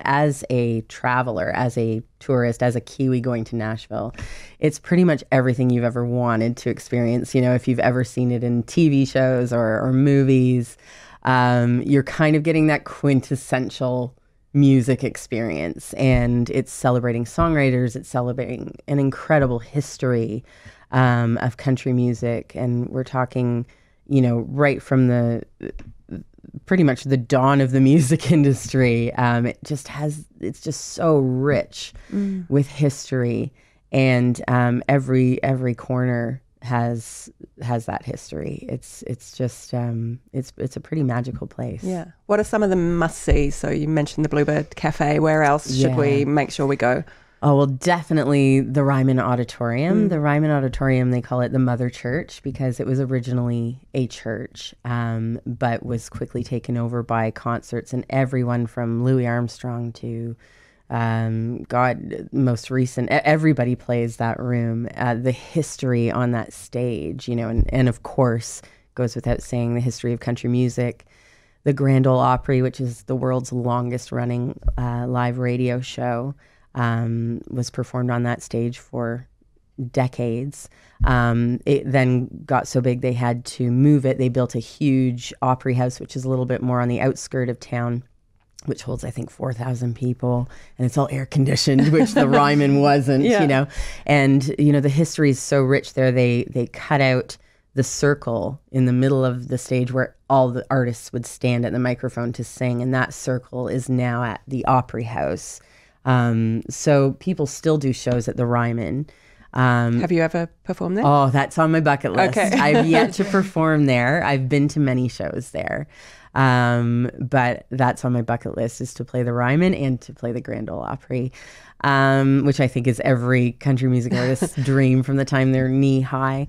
as a traveler, as a tourist, as a Kiwi going to Nashville, it's pretty much everything you've ever wanted to experience. You know, if you've ever seen it in TV shows or, or movies, um, you're kind of getting that quintessential music experience. And it's celebrating songwriters, it's celebrating an incredible history um, of country music. And we're talking, you know, right from the pretty much the dawn of the music industry. Um, it just has, it's just so rich mm. with history, and um, every every corner has has that history. It's it's just um, it's it's a pretty magical place. Yeah. What are some of the must see? So you mentioned the Bluebird Cafe. Where else should yeah. we make sure we go? Oh, well, definitely the Ryman Auditorium. Mm. The Ryman Auditorium, they call it the Mother Church because it was originally a church, um, but was quickly taken over by concerts and everyone from Louis Armstrong to um, God, most recent, everybody plays that room. Uh, the history on that stage, you know, and, and of course, goes without saying the history of country music. The Grand Ole Opry, which is the world's longest running uh, live radio show um, was performed on that stage for decades. Um, it then got so big they had to move it. They built a huge Opry House, which is a little bit more on the outskirt of town, which holds I think four thousand people, and it's all air conditioned, which the Ryman wasn't. Yeah. You know, and you know the history is so rich there. They they cut out the circle in the middle of the stage where all the artists would stand at the microphone to sing, and that circle is now at the Opry House. Um, so people still do shows at the Ryman. Um, Have you ever performed there? Oh, that's on my bucket list. Okay. I've yet to perform there. I've been to many shows there. Um, but that's on my bucket list is to play the Ryman and to play the Grand Ole Opry, um, which I think is every country music artist's dream from the time they're knee high.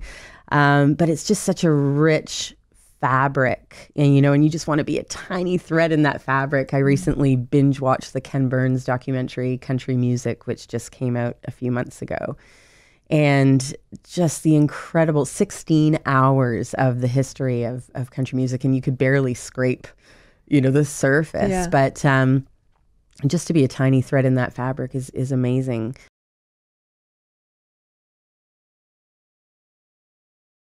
Um, but it's just such a rich fabric and you know and you just want to be a tiny thread in that fabric i mm-hmm. recently binge watched the Ken Burns documentary country music which just came out a few months ago and just the incredible 16 hours of the history of, of country music and you could barely scrape you know the surface yeah. but um, just to be a tiny thread in that fabric is is amazing